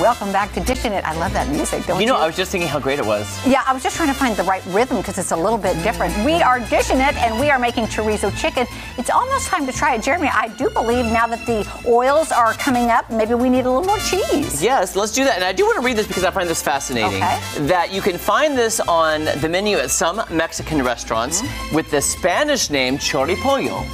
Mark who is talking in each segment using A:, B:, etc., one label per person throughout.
A: Welcome back to Dishing It. I love that music, don't you?
B: You know, I was just thinking how great it was.
A: Yeah, I was just trying to find the right rhythm because it's a little bit different. We are dishing it and we are making chorizo chicken. It's almost time to try it. Jeremy, I do believe now that the oils are coming up, maybe we need a little more cheese.
B: Yes, let's do that. And I do want to read this because I find this fascinating.
A: Okay.
B: That you can find this on the menu at some Mexican restaurants
A: Mm-hmm.
B: with the Spanish name choripollo.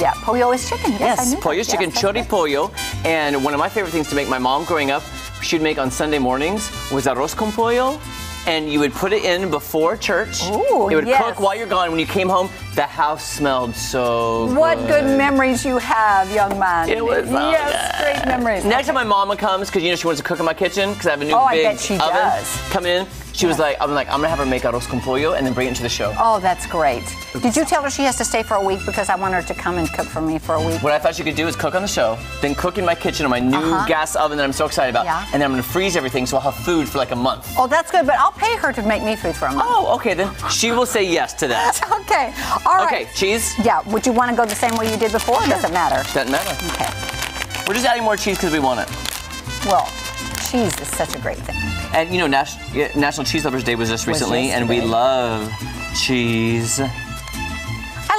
A: Yeah, pollo is chicken. Yes, that.
B: pollo is chicken,
A: Yes,
B: choripollo. And one of my favorite things to make, my mom growing up, she'd make on Sunday mornings was arroz con pollo. And you would put it in before church.
A: Ooh,
B: it would
A: yes.
B: cook while you're gone. When you came home, the house smelled so
A: What
B: good.
A: good memories you have, young man.
B: It was so
A: Yes,
B: good.
A: great memories.
B: Next
A: Okay.
B: time my mama comes, because you know she wants to cook in my kitchen, because I have a new
A: Oh, I
B: big
A: bet she
B: oven
A: does.
B: coming in. She was like, I'm like, I'm gonna have her make arroz con pollo and then bring it to the show.
A: Oh, that's great. Did you tell her she has to stay for a week because I want her to come and cook for me for a week?
B: What I thought she could do is cook on the show, then cook in my kitchen on my new
A: Uh-huh.
B: gas oven that I'm so excited about,
A: Yeah.
B: and then I'm gonna freeze everything so I'll have food for like a month.
A: Oh, that's good, but I'll pay her to make me food for a month.
B: Oh, okay, then she will say yes to that.
A: Okay, all right.
B: Okay, cheese?
A: Yeah, would you want to go the same way you did before? Or Doesn't matter?
B: Doesn't matter.
A: Okay.
B: We're just adding more cheese because we want it.
A: Well, cheese is such a great thing.
B: And you know, Nas- National Cheese Lovers Day was just
A: Was
B: recently, and we love cheese.
A: I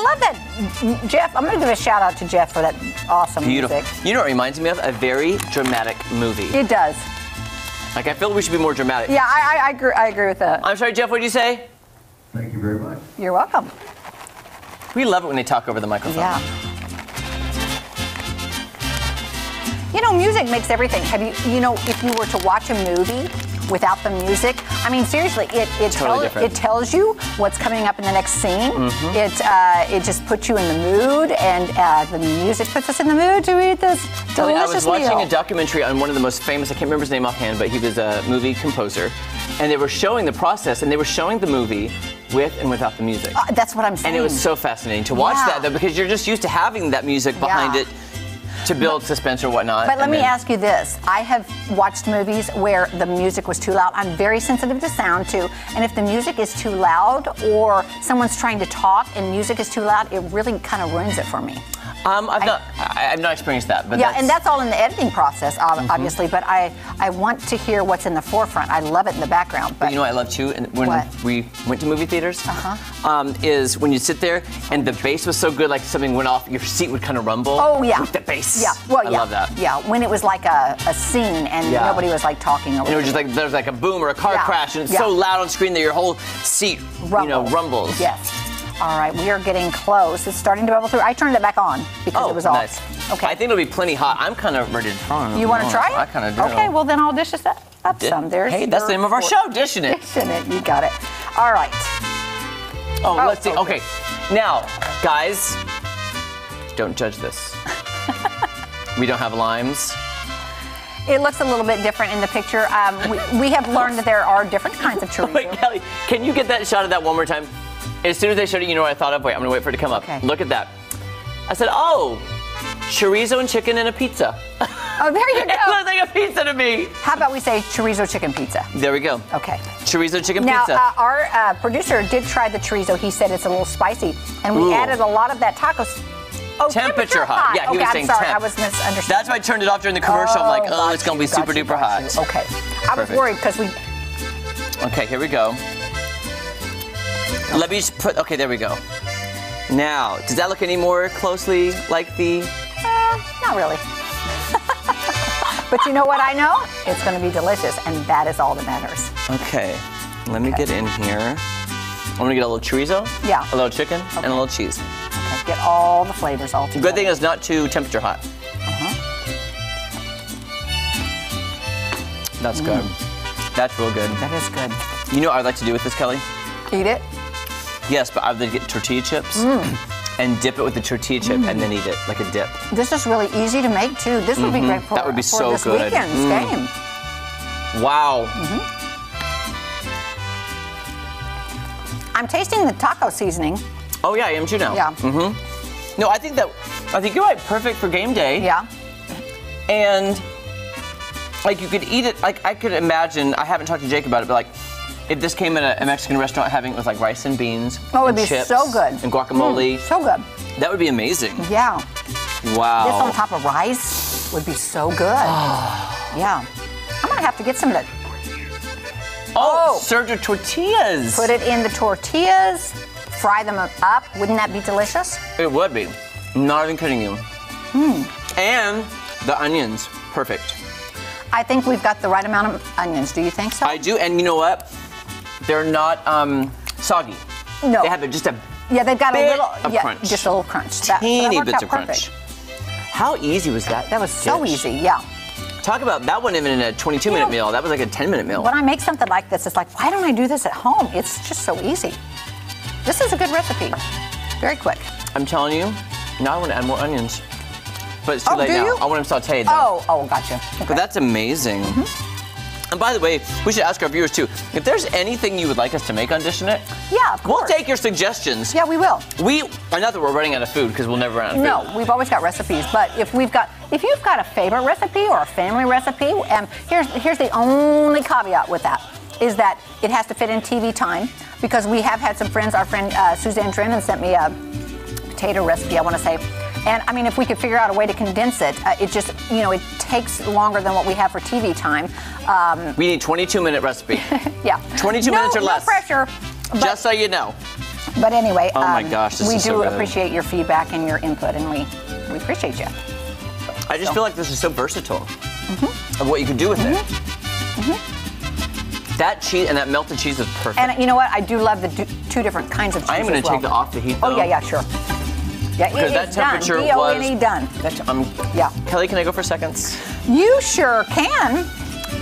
A: love that, Jeff. I'm going to give a shout out to Jeff for that awesome
B: Beautiful.
A: music.
B: You know what it reminds me of? A very dramatic movie.
A: It does.
B: Like, I feel we should be more dramatic.
A: Yeah, I, I, I, agree, I agree with that.
B: I'm sorry, Jeff, what did you say?
C: Thank you very much.
A: You're welcome.
B: We love it when they talk over the microphone.
A: Yeah. You know, music makes everything. Have you, you know, if you were to watch a movie without the music, I mean, seriously, it it,
B: Totally
A: tell- it tells you what's coming up in the next scene.
B: Mm-hmm.
A: It uh, it just puts you in the mood, and uh, the music puts us in the mood to eat this
B: Kelly, I
A: delicious
B: was watching
A: meal.
B: a documentary on one of the most famous, I can't remember his name offhand, but he was a movie composer. And they were showing the process, and they were showing the movie with and without the music.
A: Uh, that's what I'm saying.
B: and it was so fascinating to watch
A: Yeah.
B: that, though, because you're just used to having that music behind
A: Yeah.
B: it to build suspense or whatnot.
A: But let me
B: then-
A: ask you this. I have watched movies where the music was too loud. I'm very sensitive to sound too. And if the music is too loud or someone's trying to talk and music is too loud, it really kind of ruins it for me.
B: Um, I've not, I, I've not experienced that, but
A: yeah,
B: that's, Mm-hmm.
A: and that's all in the editing process, ob- obviously. But I, I want to hear what's in the forefront. I love it in the background. But
B: You know what I love too, and when
A: What?
B: we went to movie theaters,
A: Uh-huh.
B: um, is when you sit there and the bass was so good, like something went off, your seat would kind of rumble.
A: Oh yeah.
B: With the bass.
A: Yeah. Well,
B: I
A: yeah.
B: love that.
A: Yeah. When it was like a, a scene and
B: Yeah.
A: nobody was like talking over.
B: And it was just like there was like a boom or a car
A: Yeah.
B: crash, and it's
A: Yeah.
B: so loud on screen that your whole seat, you know, rumbles.
A: Yes. All right, we are getting close. It's starting to bubble through. I turned it back on because
B: Oh,
A: it was off.
B: nice.
A: Okay.
B: I think it'll be plenty hot. I'm kind of ready to try.
A: you want to try it?
B: I kind of do.
A: Okay, well then I'll dish it up up some. There's
B: Hey, that's the name of our show, dishing it.
A: Dishing it. You got it. All right.
B: Oh,
A: Oh,
B: let's see.
A: okay.
B: Okay, now, guys, don't judge this. we don't have limes.
A: It looks a little bit different in the picture. Um, we, we have learned that there are different kinds of chorizo.
B: Wait, Kelly, can you get that shot of that one more time? As soon as they showed it, you know what I thought of? Wait, I'm gonna wait for it to come up.
A: Okay.
B: Look at that. I said, oh, chorizo and chicken and a pizza.
A: Oh, there you
B: it
A: go.
B: looks like a pizza to me.
A: How about we say chorizo chicken pizza?
B: There we go.
A: Okay.
B: Chorizo chicken
A: Now,
B: pizza.
A: uh, our uh, producer did try the chorizo. He said it's a little spicy, and we
B: Ooh.
A: added a lot of that tacos. Oh,
B: Temperature hot. Yeah, he
A: okay,
B: was
A: I'm
B: saying
A: sorry.
B: temp.
A: I was misunderstanding.
B: That's why I turned it off during the commercial. I'm like, oh, it's gonna be
A: you,
B: super
A: you,
B: duper hot.
A: you. Okay. I was worried because we.
B: Okay, here we go. Let me just put. Okay, there we go. Now, does that look any more closely like the?
A: Uh, not really. but you know what I know? It's going to be delicious, and that is all that matters.
B: Okay, let me
A: Okay.
B: get in here. I'm gonna get a little chorizo.
A: Yeah.
B: A little chicken and a little cheese.
A: Okay, get all the flavors all together.
B: Good thing it's not too temperature hot. That's good. That's real good.
A: That is good.
B: You know what I'd like to do with this, Kelly?
A: Eat it.
B: Yes, but I'd get tortilla chips
A: Mm.
B: and dip it with the tortilla chip and then eat it like a dip.
A: This is really easy to make too. This would be great for,
B: Mm-hmm. That would be
A: for
B: so
A: this
B: good.
A: weekend's
B: Mm.
A: game.
B: Wow. -hmm.
A: I'm tasting the taco seasoning.
B: Oh yeah, I am too now.
A: Yeah.
B: Mm-hmm. No, I think that I think you're right. Perfect for game day.
A: Yeah.
B: And like you could eat it. Like I could imagine. I haven't talked to Jake about it, but like if this came in a, a Mexican restaurant, having it with like rice and beans.
A: Oh, it'd be
B: chips
A: so good.
B: And guacamole.
A: So good.
B: That would be amazing.
A: Yeah.
B: Wow.
A: This on top of rice would be so good. yeah. I'm gonna have to get some of that.
B: Oh,
A: Oh.
B: with tortillas.
A: Put it in the tortillas, fry them up. Wouldn't that be delicious?
B: It would be. Not even kidding you.
A: Hmm.
B: And the onions, perfect.
A: I think we've got the right amount of onions. Do you think so?
B: I do, and you know what? They're not um, soggy.
A: No.
B: They have a, just a
A: yeah, they've got a little, yeah,
B: crunch.
A: just a little crunch. That, that
B: teeny
A: worked
B: bits of
A: perfect.
B: crunch. How easy was that?
A: That was so
B: dish?
A: easy. Yeah.
B: Talk about that one even in a 22 minute
A: know,
B: meal. That was like a 10 minute meal.
A: When I make something like this, it's like, why don't I do this at home? It's just so easy. This is a good recipe. Very quick.
B: I'm telling you, now I want to add more onions. But it's too
A: Oh,
B: late now.
A: you?
B: I want them sauteed though.
A: Oh, oh, gotcha. Okay.
B: But that's amazing. And by the way, we should ask our viewers too if there's anything you would like us to make on Dishing It,
A: yeah, of course.
B: we'll take your suggestions.
A: Yeah, we will.
B: We, not that we're running out of food because we'll never run out of food.
A: No, we've always got recipes, but if we've got, if you've got a favorite recipe or a family recipe, and here's here's the only caveat with that is that it has to fit in TV time because we have had some friends. Our friend uh, Suzanne Drennan sent me a potato recipe. I want to say. And I mean, if we could figure out a way to condense it, uh, it just, you know, it takes longer than what we have for TV time. Um,
B: We need 22 minute recipe.
A: yeah.
B: 22
A: no,
B: minutes or
A: no
B: less.
A: pressure. But,
B: Just so you know.
A: but anyway,
B: Oh my
A: um,
B: gosh,
A: we do
B: so
A: appreciate your feedback and your input, and we, we appreciate you.
B: I just
A: So-
B: feel like this is so versatile
A: Mm-hmm.
B: of what you can do with it. That cheese and that melted cheese is perfect.
A: And you know what? I do love the two different kinds of cheese.
B: I am going to
A: well.
B: take the off the heat.
A: Oh yeah, yeah, sure. Yeah,
B: Because that temperature
A: done.
B: was.
A: D-O-N-E done.
B: That, um,
A: Yeah.
B: Kelly, can I go for seconds?
A: You sure can.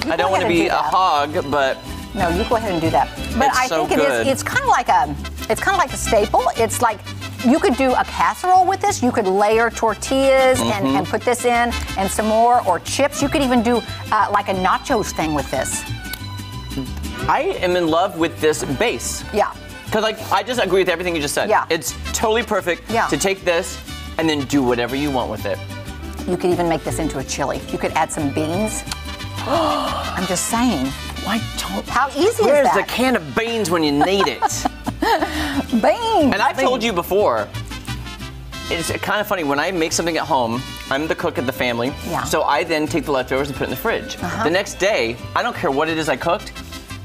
A: You
B: I don't want to be
A: do
B: a hog, but
A: No, you go ahead and do that. But
B: It's
A: I
B: so
A: think it
B: good.
A: is. It's kind of like a. It's kind of like a staple. It's like you could do a casserole with this. You could layer tortillas and,
B: Mm-hmm.
A: and put this in, and some more, or chips. You could even do uh, like a nachos thing with this.
B: I am in love with this base.
A: Yeah.
B: Because like I just agree with everything you just said.
A: Yeah.
B: It's totally perfect
A: Yeah.
B: to take this and then do whatever you want with it.
A: You could even make this into a chili. You could add some beans. I'm just saying.
B: Why don't?
A: How easy
B: Where's
A: is
B: the
A: that?
B: can of beans when you need it?
A: Beans.
B: and I've told you before. It's kind of funny when I make something at home. I'm the cook of the family.
A: Yeah.
B: So I then take the leftovers and put it in the fridge. Uh-huh. The next day, I don't care what it is I cooked.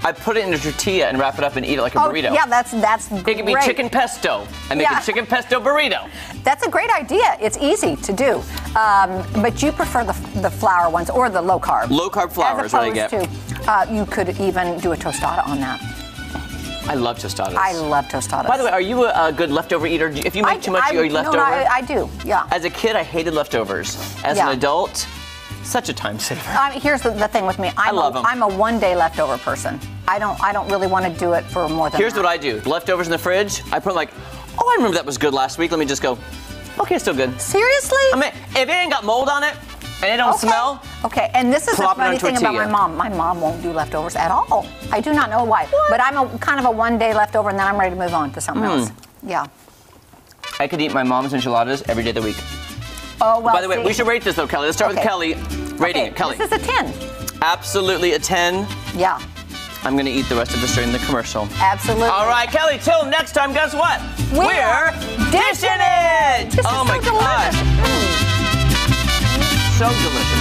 B: I put it in a tortilla and wrap it up and eat it like a
A: Oh,
B: burrito.
A: yeah, that's that's
B: It could be chicken pesto. I make
A: Yeah.
B: a chicken pesto burrito.
A: That's a great idea. It's easy to do, um, but you prefer the, the flour ones or the low carb.
B: Low carb flour is what I get.
A: To, uh, you could even do a tostada on that.
B: I love tostadas.
A: I love tostadas.
B: By the way, are you a, a good leftover eater? If you make
A: I-
B: too much,
A: I,
B: you eat
A: no,
B: leftover?
A: No, I, I do. Yeah.
B: As a kid, I hated leftovers. As
A: Yeah.
B: an adult, such a time saver.
A: Um, here's the, the thing with me. I'm
B: love
A: a,
B: 'em.
A: I'm a one day leftover person. I don't I don't really want to do it for more than.
B: Here's
A: that.
B: what I do: leftovers in the fridge. I put like, oh, I remember that was good last week. Let me just go. Okay, still good.
A: Seriously?
B: I mean, if it ain't got mold on it and it don't
A: Okay.
B: smell,
A: Okay, and this is the
B: Plop it on
A: funny thing about my mom. My mom won't do leftovers at all. I do not know why. But I'm a kind of a one day leftover, and then I'm ready to move on to something
B: Hmm.
A: else. Yeah.
B: I could eat my mom's enchiladas every day of the week.
A: Oh well.
B: By the way,
A: see-
B: we should rate this though, Kelly. Let's start
A: Okay.
B: with Kelly. Rating
A: Okay,
B: it, Kelly.
A: This is a ten.
B: Absolutely a 10.
A: Yeah.
B: I'm gonna eat the rest of this during the commercial.
A: Absolutely.
B: All right, Kelly. Till next time. Guess what?
A: We're
B: dishing it.
A: This
B: oh my
A: so delicious.
B: gosh,
A: Mm.
B: so delicious.